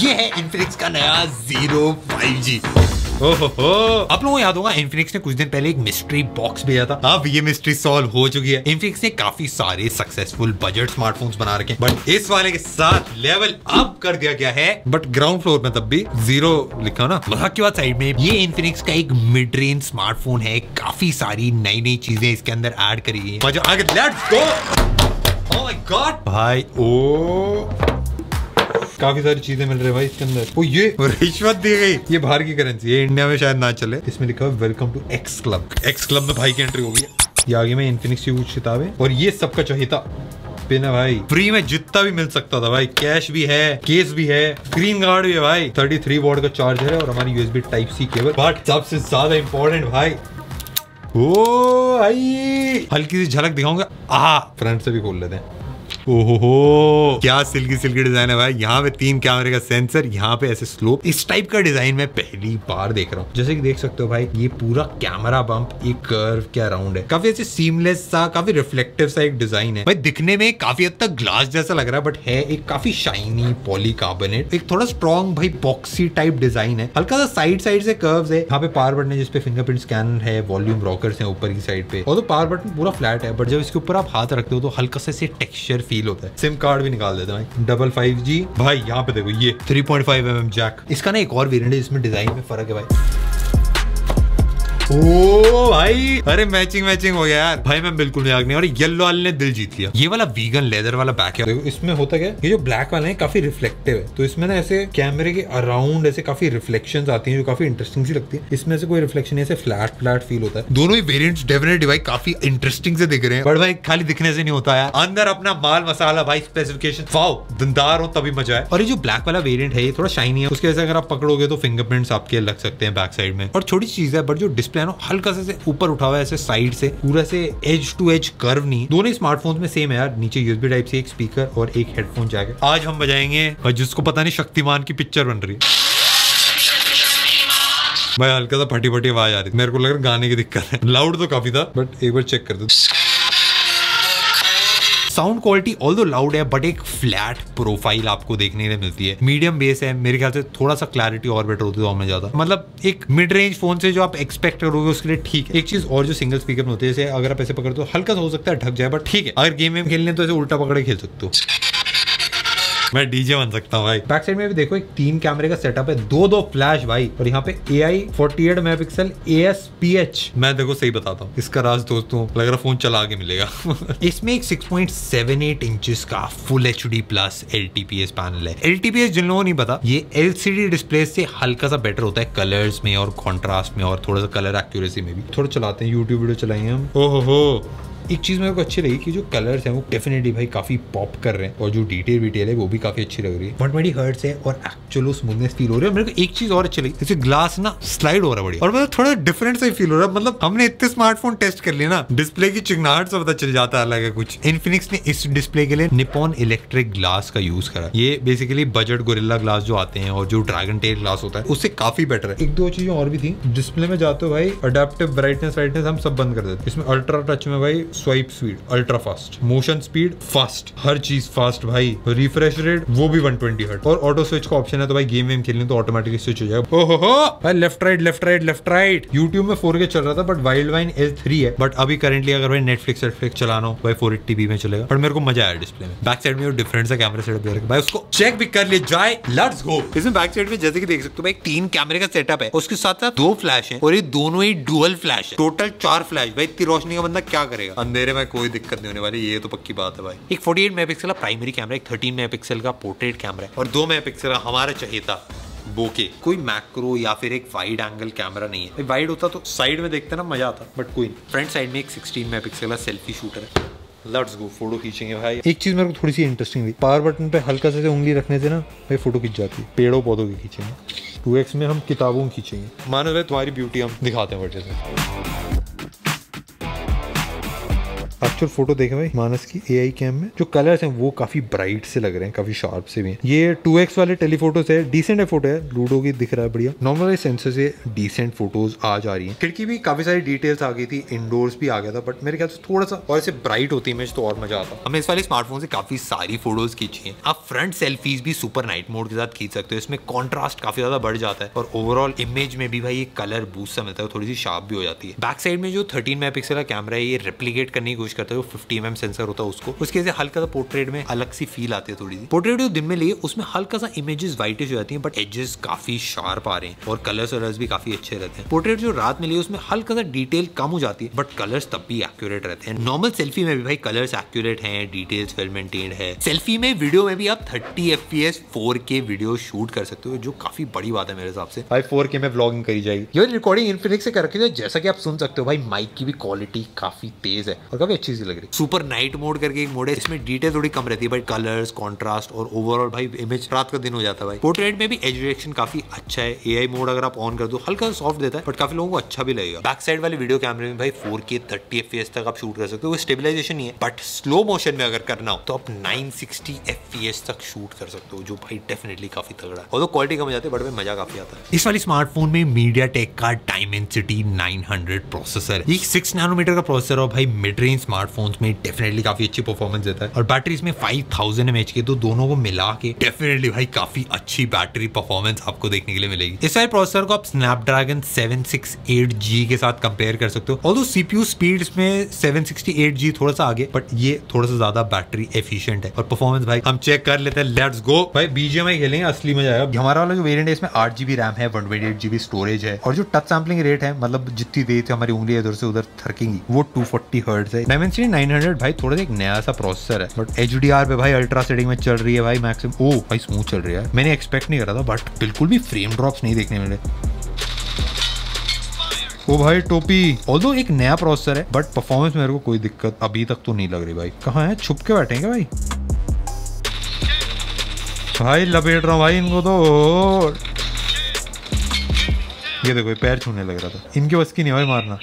ये है इन्फिनिक्स का नया ज़ीरो फाइव जी ओहो आप लोगों को याद होगा इन्फिनिक्स ने कुछ दिन पहले एक मिस्ट्री बॉक्स भेजा था। अब ये मिस्ट्री सॉल्व हो चुकी है। इन्फिनिक्स ने काफ़ी सारे सक्सेसफुल बजट स्मार्टफोन्स बना रखे हैं। बट इस वाले के साथ लेवल अप कर दिया गया है। बट ग्राउंड फ्लोर में तब भी ज़ीरो लिखा ना? मज़ाक की बात साइड में ये इन्फिनिक्स का एक मिड रेंज स्मार्टफ़ोन है। काफ़ी सारी नई नई चीज़ें इसके अंदर एड करी गई है। आगे let's go oh my God भाई ओ! काफ़ी सारी चीज़ें मिल रही है भाई इसके अंदर। ओ, ये रिश्वत दी गई। ये बाहर की करेंसी है इंडिया में शायद ना चले। इसमें लिखा हुआ welcome to X club X club में भाई की एंट्री होगी ये आगे में इन्फिनिक्स की कुछ किताबें। और ये सबका पिन है भाई। फ्री में जितना भी मिल सकता था भाई। कैश भी है केस भी है। स्क्रीन गार्ड भी है भाई। 33 वॉट का चार्जर है और हमारी USB type C cable but सबसे ज़्यादा इंपॉर्टेंट भाई। ओ, भाई। हल्की सी झलक दिखाऊँगा। आ फ्रंट से भी खोल लेते हैं। ओहो क्या सिल्की सिल्की डिज़ाइन है भाई? यहाँ पे तीन कैमरे का सेंसर, यहाँ पे ऐसे स्लोप। इस टाइप का डिज़ाइन मैं पहली बार देख रहा हूँ। जैसे कि देख सकते हो भाई, ये पूरा कैमरा बम्प एक कर्व के अराउंड है। काफ़ी ऐसे सीमलेस सा, काफ़ी रिफ्लेक्टिव सा एक डिज़ाइन है। भाई, दिखने में काफ़ी हद तक ग्लास जैसा लग रहा है बट है एक काफ़ी शाइनी पॉलीकार्बोनेट एक थोड़ा स्ट्रॉन्ग भाई बॉक्सी टाइप डिज़ाइन है। हल्का सा साइड साइड से कर्व है। यहाँ पे पावर बटन है जिसपे फिंगरप्रिंट स्कैन है वॉल्यूम रॉकर्स है ऊपर की साइड पे। और तो पावर बटन पूरा फ्लैट है बट जब इसके ऊपर आप हाथ रखते हो तो हल्का सा टेक्सचर फील होता है। सिम कार्ड भी निकाल देता हैं डबल फाइव जी भाई, यहाँ पे देखो, ये three point five M M jack इसका ना एक और वेरियंट है इसमें डिज़ाइन में फ़र्क है भाई। ओ भाई, अरे मैचिंग मैचिंग हो गया यार। भाई, मैं बिल्कुल मज़ाक नहीं और येलो वाले ने दिल जीत लिया। ये वाला वीगन लेदर वाला बैक है। इसमें होता क्या ये जो ब्लैक वाले है, काफ़ी रिफ्लेक्टिव है। तो इसमें ना ऐसे कैमरे के अराउंड ऐसे काफ़ी रिफ्लेक्शन आती है, जो काफ़ी इंटरेस्टिंग सी लगती है। इसमें से कोई रिफ्लेक्शन ऐसे फ्लैट फ्लैट फील होता है। दोनों ही वेरियंट्स डेफिनेटली भाई काफ़ी इंटरेस्टिंग से दिख रहे हैं। बट भाई, खाली दिखने से नहीं होता है अंदर अपना माल मसाला, भाई स्पेसिफिकेशन वाओ दंदार हो तभी मज़ा है और ये जो ब्लैक वाला वेरियंट है, ये थोड़ा शाइनी है। उसके वजह अगर आप पकड़ोगे तो फिंगरप्रिंट्स आपके लग सकते हैं बैक साइड में। और छोटी चीज़ है बट जो डिस्प्ले है ना, हल्का से ऊपर उठा हुआ है, ऐसे साइड से, पूरा से एज टू एज कर्व नहीं। दोनों स्मार्टफ़ोन में सेम है यार, नीचे यूएसबी टाइप से एक स्पीकर और एक हेडफोन जाके आज हम बजाएँगे और जिसको पता नहीं, शक्तिमान की पिक्चर बन रही है। भाई, हल्का सा फटी फटी आवाज़ आ रही मेरे को लग रहा गाने की दिक्कत है। लाउड तो काफ़ी था बट एक बार चेक कर दो। Sound quality although loud है बट एक फ्लैट प्रोफ़ाइल आपको देखने में मिलती है। मीडियम बेस है, मेरे ख्याल से थोड़ा सा क्लैरिटी और बेटर होती है ज़्यादा। मतलब एक मिड रेंज फ़ोन से जो आप एक्सपेक्ट करोगे, उसके लिए ठीक है। एक चीज़ और जो सिंगल स्पीकर में होती है, जैसे अगर आप ऐसे पकड़ तो हल्का सा हो सकता है ढक जाए बट ठीक है। अगर गेम में खेलने तो ऐसे उल्टा पकड़े खेल सकते हो। मैं डीजे बन सकता हूँ भाई। बैक साइड में भी देखो एक तीन कैमरे का सेटअप है। दो दो फ्लैश भाई। और यहाँ पे A I forty eight megapixel A S P H मैं देखो सही बताता हूँ। इसका राज दोस्तों लग रहा फ़ोन चला के मिलेगा। इसमें एक six point seven eight inch का full H D plus L T P S panel है। एल टी पी एस जिन लोगों नहीं पता ये एल सी डी डिस्प्ले से हल्का सा बेटर होता है कलर्स में और कॉन्ट्रास्ट में और थोड़ा सा कलर एक्यूरेसी में भी। थोड़ा चलाते हैं यूट्यूब वीडियो चलाएँगे हम। ओहो एक चीज़ मेरे को अच्छी लगी कि जो कलर्स हैं वो डेफिनेटली भाई काफ़ी पॉप कर रहे हैं और जो डिटेल विटेल है वो भी काफ़ी अच्छी लग रही है। वन ट्वेंटी हर्ट्स है और एक्चुअल स्मूथनेस फील हो रही है। मेरे को एक चीज़ और अच्छी लगी, जैसे ग्लास ना स्लाइड हो रहा बढ़िया। और मतलब थोड़ा डिफरेंट सा फील हो रहा है। मतलब हमने इतने स्मार्टफ़ोन टेस्ट कर लिए ना डिस्प्ले की चिंगनाहट से पता चल जाता है अलग है कुछ। इन्फिनिक्स ने इस डिस्प्ले के लिए निपॉन इलेक्ट्रिक ग्लास का यूज़ करा। ये बेसिकली बजट गोरिल्ला ग्लास जो आते हैं और जो ड्रैगन टेल ग्लास होता है, उससे काफ़ी बेटर है। एक दो चीज़ें और भी थी। डिस्प्ले में जाते हो भाई अडेप्टिव ब्राइटनेस ब्राइटनेस हम सब बंद कर देते इसमें अल्ट्रा टच में भाई swipe speed ultra fast motion speed fast हर चीज़ फास्ट भाई। रिफ्रेश रेट वो भी 120 ट्वेंटी हर्ट और ऑटो स्विच का ऑप्शन है तो भाई गेम वेम खेलने तो ऑटोमेटिकली स्विच हो जाएगा। भाई left right left right left right YouTube में फोर चल रहा था but Widevine L three है. बट अभी करेंटली अगर भाई नेटफ्लिक्स नेटफ्लिक्स चलाना हो, भाई फोर एट्टी में चलेगा। पर मेरे को मज़ा आया डिस्प्ले में। बैक साइड में डिफरेंट सा कैमरा सेटअप दे भाई, उसको चेक भी कर लिया। जाए लेट्स गो इसमें बैक साइड में जैसे कि देख सकते हो, भाई, तीन कैमरे का सेटअप है। उसके साथ साथ दो फ्लैश है और ये दोनों ही डुअल फ्लैश है। टोटल चार फ्लैश भाई, इतनी रोशनी का बंदा क्या करेगा? अंधेरे में कोई दिक्कत नहीं होने वाली ये तो पक्की बात है भाई। एक 48 मेगापिक्सल का प्राइमरी कैमरा एक 13 मेगापिक्सल का पोर्ट्रेट कैमरा है। और दो मेगापिक्सल का हमारा चाहिए था बोके कोई मैक्रो या फिर एक वाइड एंगल कैमरा नहीं है। वाइड होता तो साइड में देखते ना मज़ा आता बट कोई नहीं। फ्रंट साइड में एक 16 मेगापिक्सल का सेल्फी शूटर है। लेट्स गो फ़ोटो खींचेंगे भाई। एक चीज़ मेरे को थोड़ी सी इंटरेस्टिंग थी पावर बटन पे हल्का से उंगली रखने से ना भाई फ़ोटो खींच जाती है। पेड़ों पौधों की खींचेंगे। टू एक्स में हम किताबों खींचेंगे। मानो भाई तुम्हारी ब्यूटी हम दिखाते हैं वजह से। एक्चुअल फ़ोटो देखे भाई मानस की ए आई कैम में, जो कलर्स हैं वो काफ़ी ब्राइट से लग रहे हैं, काफ़ी शार्प से भी हैं। ये टू एक्स वाले टेलीफोटो है डिसेंट है फ़ोटो है लूडो की दिख रहा है बढ़िया। नॉर्मल सेंसर से डिसेंट फ़ोटोज़ आ जा रही है। खिड़की भी काफ़ी सारी डिटेल्स आ गई थी इंडोर्स भी आ गया था बट मेरे ख्याल से थोड़ा सा और ऐसे ब्राइट होती इमेज तो और मज़ा आता। हमने इस वाले स्मार्टफ़ोन से काफ़ी सारी फ़ोटोज़ खींची है। आप फ्रंट सेल्फीज भी सुपर नाइट मोड के साथ खींच सकते हो, इसमें कॉन्ट्रास्ट काफ़ी ज़्यादा बढ़ जाता है। और ओवरऑल इमेज में भी भाई ये कलर बूस्ट सा मिलता है थोड़ी सी शार्प भी हो जाती है। बैक साइड में जो थर्टीन मेगा का कैमरा है, ये रेप्लीकेट करने की कोशिश करता है, वो फिफ्टी एम सेंसर होता है उसको। उसके से हल्का सा पोर्ट्रेट में अलग सी फील आती है थोड़ी सी। पोर्ट्रेट जो दिन में लिए, उसमें हल्का सा इमेजेस वाइटिश हो जाती है बट एजेस काफ़ी शार्प आ रहे हैं और कलर्स वलर्स भी काफ़ी अच्छे रहते हैं। पोर्ट्रेट जो रात में लिए, उसमें हल्का सा डिटेल कम हो जाती है बट कलर्स तब भी एक्यूरेट रहते हैं। नॉर्मल सेल्फी में भी भाई कलर्स एक्यूरेट हैं डिटेल्स वेल मेंटेन्ड है। सेल्फी में वीडियो में भी आप thirty F P S four K video shoot कर सकते हो, जो काफ़ी बड़ी बात है मेरे हिसाब से। भाई फोर के में ब्लॉगिंग करी जाएगी। ये रिकॉर्डिंग इन्फिनिक्स से कर रखी है जैसा कि आप सुन सकते हो, भाई माइक की भी क्वालिटी काफ़ी तेज है और काफ़ी अच्छी सी लग रही सुपर नाइट मोड करके एक मोड है इसमें डिटेल थोड़ी कम रहती है बट कलर्स कॉन्ट्रास्ट और ओवरऑल भाई इमेज रात का दिन हो जाता है भाई। पोर्ट्रेट में भी एजुएशन काफ़ी अच्छा है। एआई मोड अगर आप ऑन कर दो, हल्का सॉफ्ट देता है बट काफ़ी लोगों को अच्छा भी लगेगा। बैक साइड वाले वीडियो कैमरे में भाई फोर के थर्टी एफ़ तक आप शूट कर सकते हो। स्टेबिलाईजेशन नहीं है बट स्लो मोशन में अगर करना हो तो आप नाइन सिक्सटी तक शूट कर सकते हो, जो भाई डेफिनेटली काफ़ी तगड़ा है। और तो क्वालिटी कम हो जाती है बट में मज़ा काफ़ी आता है। इस वाली स्मार्टफ़ोन में मीडिया टेक का डायमेंसिटी 900 प्रोसेसर है। सिक्स नैनोमीटर का प्रोसेसर और भाई मिड रेंज स्मार्टफोन्स में डेफिनेटली काफ़ी अच्छी परफॉर्मेंस देता है। और बैटरी इसमें फाइव थाउज़ेंड एम के तो दोनों को मिला के डेफिनेटली भाई काफ़ी अच्छी बैटरी परफॉर्मेंस आपको देखने के लिए मिलेगी। इस वाले प्रोसेसर को आप स्नैपड्रैगन 768G के साथ कंपेयर कर सकते हो। और सीपीयू स्पीड में 768G थोड़ा सा आगे बट ये थोड़ा सा ज़्यादा बैटरी एफिशिएंट है। और परफॉर्मेंस भाई, हम चेक कर लेते हैं। लेट्स गो भाई बीजेएमआई खेलेंगे, असली मज़ा आएगा हमारा वाला जो वेरिएंट है, इसमें आठ जीबी रैम है one twenty eight GB storage है। और जो टच सैम्पलिंग रेट है मतलब जितनी देर से हमारी उंगली इधर से उधर थरकेंगी, वो टू फोर्टी हर्ट्स है। डायमेंसिटी नाइन हंड्रेड भाई, थोड़ा एक नया सा प्रोसेसर है बट एच पे भाई अल्ट्रा सेटिंग में चल रही है भाई मैक्सिमम ओ भाई स्मूथ चल रही है मैंने एक्सपेक्ट नहीं करा था बट बिल्कुल भी फ्रेम ड्रॉप्स नहीं देखने मिले। ओ भाई, टोपी। ऑल्दो एक नया प्रोसेसर है बट परफॉर्मेंस मेरे को कोई दिक्कत अभी तक तो नहीं लग रही भाई। कहाँ है? छुप के बैठेंगे भाई? भाई, लपेट रहा हूँ भाई इनको तो। ये देखो पैर छूने लग रहा था। इनके बस की नहीं भाई मारना।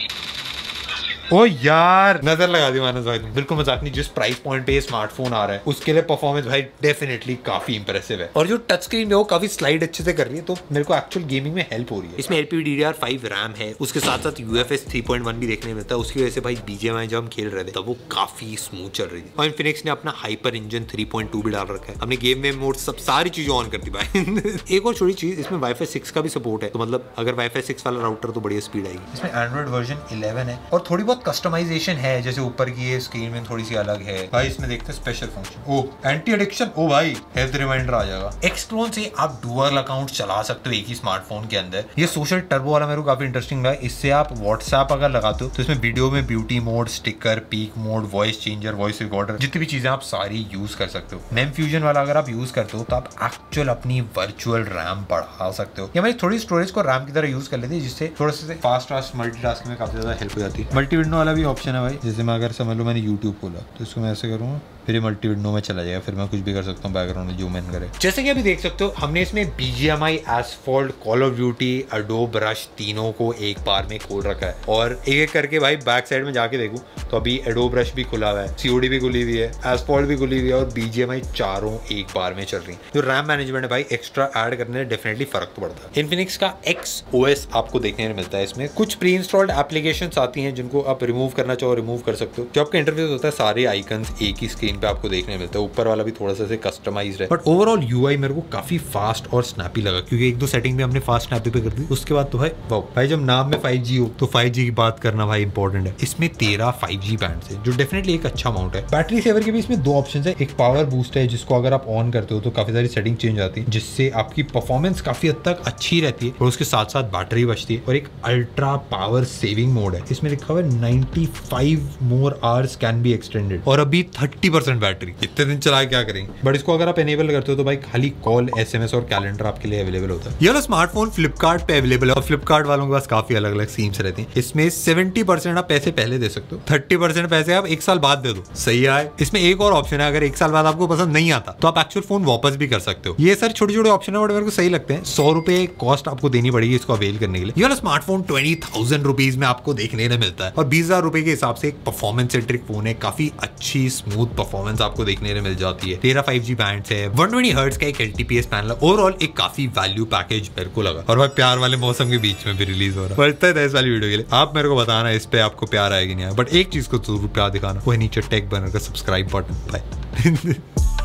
ओ यार। नज़र लगा दी मानस भाई बिल्कुल मज़ाक नहीं जिस प्राइस पॉइंट पे ये स्मार्टफ़ोन आ रहा है उसके लिए परफॉर्मेंस भाई डेफिनेटली काफ़ी इंप्रेसिव है। और जो टच स्क्रीन है वो काफ़ी स्लाइड अच्छे से कर रही है तो मेरे को एक्चुअल गेमिंग में हेल्प हो रही है। इसमें एलपी डी फाइव रैम है उसके साथ साथ U F S three point one भी देखने मिलता है उसकी वजह से भाई बीजेएमआई जब हम खेल रहे थे तब वो काफ़ी स्मूथ चल रही थी। और इन्फिनिक्स ने अपना hyper engine three point two भी डाल रखा है। हमने गेम में मोड सब सारी चीज़ें ऑन कर दी भाई। एक और छोटी चीज़ इसमें वाईफाई सिक्स का भी सपोर्ट है। तो मतलब अगर वाईफाई सिक्स वाला राउटर तो बढ़िया स्पीड आएगी। इसमें एंड्रॉइड वर्जन इलेवन है और थोड़ी बहुत कस्टमाइजेशन है, जैसे ऊपर की ये स्क्रीन में थोड़ी सी अलग है। भाई, इसमें देखते हैं स्पेशल फ़ंक्शन ओ एंटी एडिक्शन ओ भाई हेल्थ रिमाइंडर आ जाएगा। एक्सट्रोन से आप डुअल अकाउंट चला सकते हो एक ही स्मार्टफ़ोन के अंदर। ये सोशल टर्बो वाला मेरे को काफ़ी इंटरेस्टिंग लगा। इससे आप व्हाट्सएप अगर लगाते हो तो इसमें वीडियो में beauty mode sticker peak mode voice changer voice recorder जितनी भी चीज़ें आप सारी यूज़ कर सकते हो। मेम फ्यूजन वाला अगर आप यूज़ करते हो तो आप एक्चुअल अपनी वर्चुअल रैम बढ़ा सकते हो। या मेरी थोड़ी स्टोरेज को रैम की तरह यूज़ कर लेते हैं, जिससे थोड़ा सा फास्ट फास्ट मल्टी में काफ़ी ज़्यादा हेल्प हो जाती है। मल्टी वाला भी ऑप्शन है भाई। जैसे मैं अगर समझ लो, मैंने यूट्यूब खोला तो इसको मैं ऐसे करूँगा। फिर ये मल्टी विंडो में चला जाएगा, फिर मैं कुछ भी कर सकता हूँ बैकग्राउंड में जो मैन करे। जैसे कि अभी देख सकते हो, हमने इसमें BGMI Asphalt call of duty अडो brush तीनों को एक बार में खोल रखा है। और एक एक करके भाई बैक साइड में जाके देखूँ तो अभी एडो ब्रश भी खुला हुआ है सीओडी भी खुली हुई है एसफॉल्ट भी खुली हुई है और बीजीएमआई चारों एक बार में चल रही है। जो रैम मैनेजमेंट है भाई एक्स्ट्रा एड करने डेफिनेटली फ़र्क तो पड़ता है। इन्फिनिक्स का एक्स ओएस आपको देखने में मिलता है इसमें। कुछ प्री इंस्टॉल्ड एप्लीकेशन आती हैं जिनको आप रिमूव करना चाहो रिमूव कर सकते हो। जो आपका इंटरव्यू होता है, सारे आइकन एक ही स्क्रीन पे आपको देखने मिलता है। ऊपर वाला भी थोड़ा सा कस्टमाइज है बट ओवरऑल यूआई मेरे को काफ़ी फास्ट और स्नैपी लगा, क्योंकि एक दो सेटिंग भी हमने फास्ट स्नैपी पे कर दी। उसके बाद तो वाओ भाई जब नाम में फाइव हो तो फाइव की बात करना भाई इंपॉर्टेंट है। इसमें तेरह फाइव जी बैंड है, जो डेफिनेटली एक अच्छा अमाउंट है। बैटरी सेवर के भी इसमें दो ऑप्शन है। एक पावर बूस्ट है, जिसको अगर आप ऑन करते हो तो काफ़ी सारी सेटिंग चेंज आती है, जिससे आपकी परफॉर्मेंस काफ़ी हद तक अच्छी रहती है, और उसके साथ साथ बैटरी बचती है। और एक अल्ट्रा पावर सेविंग मोड है। इसमें लिखा हुआ है 95 more hours can be extended और अभी 30 परसेंट बैटरी इतने दिन चला क्या करेंगे? बट इसको अगर आप एनेबल करते हो तो भाई खाली कॉल एसएमएस और कैलेंडर आपके लिए अवेलेबल होता है। ये वाला स्मार्टफ़ोन फ्लिपकार्ट पे अवेलेबल है और फ्लिपकार्ट वालों के पास काफ़ी अलग अलग स्कीम्स रहती हैं। इसमें सेवेंटी परसेंट आप पैसे पहले दे सकते हो। थर्टी परसेंट पैसे आप एक साल बाद दे दो। सही है इसमें एक और ऑप्शन है अगर एक साल बाद आपको पसंद नहीं आता तो आप एक्चुअल फ़ोन वापस भी कर सकते हो। ये सर छोटे छोटे ऑप्शन है बट मेरे को सही लगते हैं। सौ रुपए कॉस्ट आपको देनी पड़ेगी इसको अवेल करने के लिए। ये वाला स्मार्टफ़ोन ट्वेंटी थाउज़ेंड रुपीज़ में आपको देखने में मिलता है। और बीस हज़ार रुपए के हिसाब से एक परफॉर्मेंस सेंट्रिक फ़ोन है। काफ़ी अच्छी स्मूथ परफॉर्मेंस आपको देखने में मिल जाती है। तेरह फाइव जी बैंड है वन ट्वेंटी हर्ट्स का एक एलटीपीएस पैनल ओवरऑल एक काफ़ी वैल्यू पैकेज मेरे को लगा। और भाई, प्यार वाले मौसम के बीच में भी रिलीज़ हो रहा है। इस वाली वीडियो के लिए। आप मेरे को बताना इस पे आपको प्यार आएगी नहीं बट एक चीज़ को ज़रूर प्यार दिखाना। वो नीचे टेक बनर का सब्सक्राइब बटन बाय